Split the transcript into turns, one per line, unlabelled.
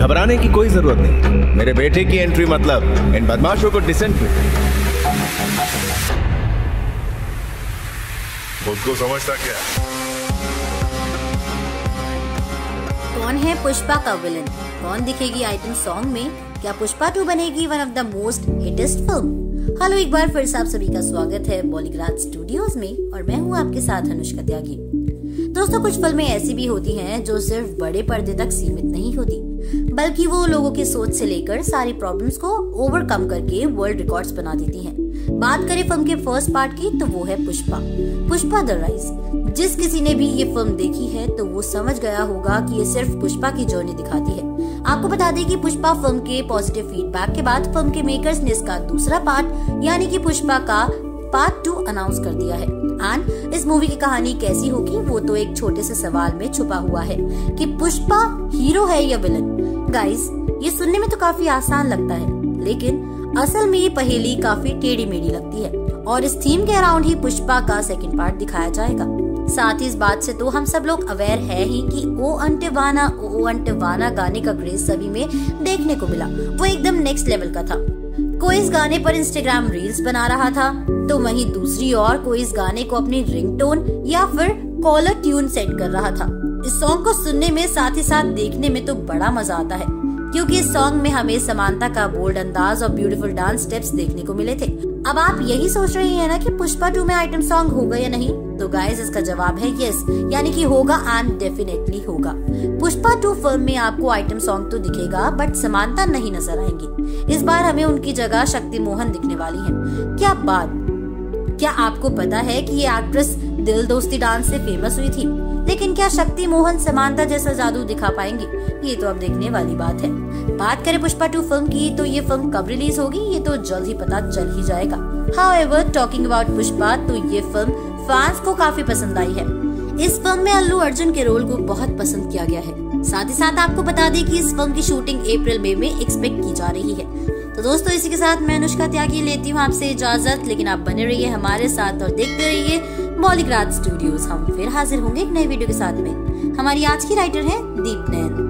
घबराने की कोई ज़रूरत नहीं। मेरे बेटे की एंट्री मतलब इन बदमाशों को डिसेंट में।
खुद को समझता क्या?
कौन है पुष्पा का विलन कौन दिखेगी आइटम सॉन्ग में? क्या पुष्पा टू बनेगी one of the most hittest film hello एक बार फिर से आप सभी का स्वागत है बॉलीग्राज स्टूडियोज में और मैं हूँ आपके साथ अनुष्का त्यागी। दोस्तों कुछ फ़िल्में ऐसी भी होती हैं जो सिर्फ़ बड़े पर्दे तक सीमित नहीं होती। बल्कि वो लोगों की सोच से लेकर सारी प्रॉब्लम्स को ओवरकम करके वर्ल्ड रिकॉर्ड्स बना देती हैं। बात करें फ़िल्म के फ़र्स्ट पार्ट की तो वो है पुष्पा। पुष्पा द राइज जिस किसी ने भी ये फ़िल्म देखी है तो वो समझ गया होगा कि ये सिर्फ़ पुष्पा की जर्नी दिखाती है। आपको बता दें कि पुष्पा फ़िल्म के पॉजिटिव फीडबैक के बाद फ़िल्म के मेकर्स ने इसका दूसरा पार्ट यानी कि पुष्पा का पार्ट टू अनाउंस कर दिया है। एंड इस मूवी की कहानी कैसी होगी, वो तो एक छोटे से सवाल में छुपा हुआ है कि पुष्पा हीरो है या विलन गाइस ये सुनने में तो काफ़ी आसान लगता है, लेकिन असल में ये पहेली काफ़ी टेढ़ी मेढ़ी लगती है और इस थीम के अराउंड ही पुष्पा का सेकंड पार्ट दिखाया जाएगा। साथ ही इस बात से तो हम सब लोग अवेयर है ही कि ओ अंटेवाना ओ अंटेवाना गाने का क्रेज सभी में देखने को मिला। वो एकदम नेक्स्ट लेवल का था। कोई इस गाने पर इंस्टाग्राम रील्स बना रहा था तो वहीं दूसरी ओर कोई इस गाने को अपनी रिंगटोन या फिर कॉलर ट्यून सेट कर रहा था। इस सॉन्ग को सुनने में साथ ही साथ देखने में तो बड़ा मज़ा आता है। क्योंकि इस सॉन्ग में हमें समानता का बोल्ड अंदाज और ब्यूटीफुल डांस स्टेप्स देखने को मिले थे। अब आप यही सोच रहे हैं ना कि पुष्पा टू में आइटम सॉन्ग होगा या नहीं? तो गाइस इसका जवाब है यस यानी कि होगा एंड डेफिनेटली होगा। पुष्पा टू फ़िल्म में आपको आइटम सॉन्ग तो दिखेगा बट समानता नहीं नज़र आएँगी। इस बार हमें उनकी जगह शक्ति मोहन दिखने वाली है। क्या बात? क्या आपको पता है कि ये एक्ट्रेस दिल दोस्ती डांस से फ़ेमस हुई थी। लेकिन क्या शक्ति, मोहन, समानता जैसा जादू दिखा पाएँगी? ये तो अब देखने वाली बात है। बात करें पुष्पा टू फ़िल्म की तो ये फ़िल्म कब रिलीज़ होगी? ये तो जल्द ही पता चल ही जाएगा। However talking about Pushpa तो ये फ़िल्म फैंस को काफ़ी पसंद आई है। इस फ़िल्म में अल्लू अर्जुन के रोल को बहुत पसंद किया गया है। साथ ही साथ आपको बता दें कि इस फ़िल्म की शूटिंग अप्रैल मई में एक्सपेक्ट की जा रही है। तो दोस्तों, इसी के साथ मैं अनुष्का त्यागी लेती हूँ आपसे इजाज़त, लेकिन आप बने रहिए हमारे साथ और देखते रहिए मौलिक राज स्टूडियोज हम फिर हाजिर होंगे एक नए वीडियो के साथ में। हमारी आज की राइटर है दीप नैन।